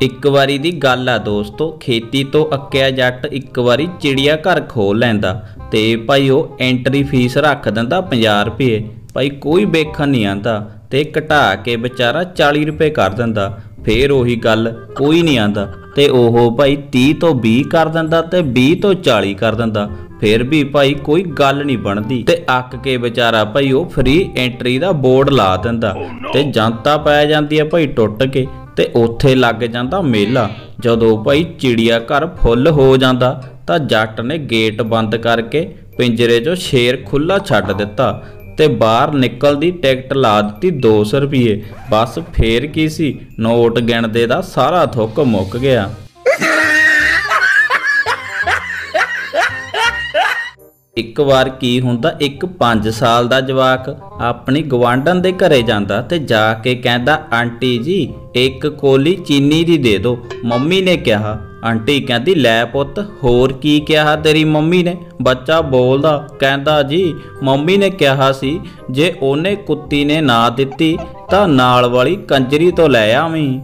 ਇੱਕ ਵਾਰੀ ਦੀ ਗੱਲ ਆ ਦੋਸਤੋ, ਖੇਤੀ ਤੋਂ ਅੱਕਿਆ ਜੱਟ ਇੱਕ ਵਾਰੀ ਚਿੜੀਆ ਘਰ ਖੋਲ ਲੈਂਦਾ ਤੇ ਭਾਈ ਉਹ ਐਂਟਰੀ ਫੀਸ ਰੱਖ ਦਿੰਦਾ 50 ਰੁਪਏ। ਭਾਈ ਕੋਈ ਵੇਖਣ ਨਹੀਂ ਆਂਦਾ ਤੇ ਘਟਾ ਕੇ ਵਿਚਾਰਾ 40 ਰੁਪਏ ਕਰ ਦਿੰਦਾ। ਫੇਰ ਉਹੀ ਗੱਲ, ਕੋਈ ਨਹੀਂ ਆਂਦਾ ਤੇ ਉਹ ਭਾਈ 30 ਤੋਂ 20 ਕਰ ਦਿੰਦਾ ਤੇ 20 ਤੋਂ 40 ਕਰ ਦਿੰਦਾ। ਫੇਰ ਵੀ ਭਾਈ ਕੋਈ ਗੱਲ ਨਹੀਂ ਬਣਦੀ। ਤੇ ਅੱਕ ਕੇ ਵਿਚਾਰਾ ਭਾਈ ਉਹ ਫ੍ਰੀ ਐਂਟਰੀ ਦਾ ਬੋਰਡ ਲਾ ਦਿੰਦਾ। ਤੇ ਜਨਤਾ ਪੈ ਜਾਂਦੀ ਹੈ ਭਾਈ ਟੁੱਟ ਕੇ। ਤੇ ਉੱਥੇ ਲੱਗ ਜਾਂਦਾ ਮੇਲਾ। ਜਦੋਂ ਭਾਈ ਚਿੜੀਆ ਘਰ ਫੁੱਲ ਹੋ ਜਾਂਦਾ ਤਾਂ ਜੱਟ ਨੇ ਗੇਟ ਬੰਦ ਕਰਕੇ ਪਿੰਜਰੇ 'ਚੋਂ ਸ਼ੇਰ ਖੁੱਲਾ ਛੱਡ ਦਿੱਤਾ। ਤੇ ਬਾਹਰ ਨਿਕਲਦੀ ਟਿਕਟ ਲਾ ਦਿੱਤੀ 200 ਰੁਪਏ ਬਸ ਫੇਰ ਕੀ ਸੀ? ਨੋਟ ਗਿਣਦੇ ਦਾ ਸਾਰਾ ਥੁੱਕ ਮੁੱਕ ਗਿਆ। ਇੱਕ ਵਾਰ ਕੀ ਹੁੰਦਾ, ਇੱਕ 5 ਸਾਲ ਦਾ ਜਵਾਕ ਆਪਣੀ ਗਵਾਂਢਣ ਦੇ ਘਰੇ ਜਾਂਦਾ ਤੇ ਜਾ ਕੇ ਕਹਿੰਦਾ, ਆਂਟੀ ਜੀ, ਇੱਕ ਕੋਲੀ ਚੀਨੀ ਦੀ ਦੇ ਦਿਓ ਮੰਮੀ ਨੇ ਕਿਹਾ, ਆਂਟੀ ਕਹਿੰਦੀ, ਲੈ ਪੁੱਤ, ਹੋਰ ਕੀ ਕਿਹਾ ਤੇਰੀ ਮੰਮੀ ਨੇ? ਬੱਚਾ ਬੋਲਦਾ, ਕਹਿੰਦਾ ਜੀ, ਮੰਮੀ ਨੇ ਕਿਹਾ ਸੀ, ਜੇ ਉਹਨੇ ਕੁੱਤੀ ਨੇ ਨਾ ਦਿੱਤੀ ਤਾਂ ਨਾਲ ਵਾਲੀ ਕੰਜਰੀ ਤੋਂ ਲੈ ਆਵੀਂ।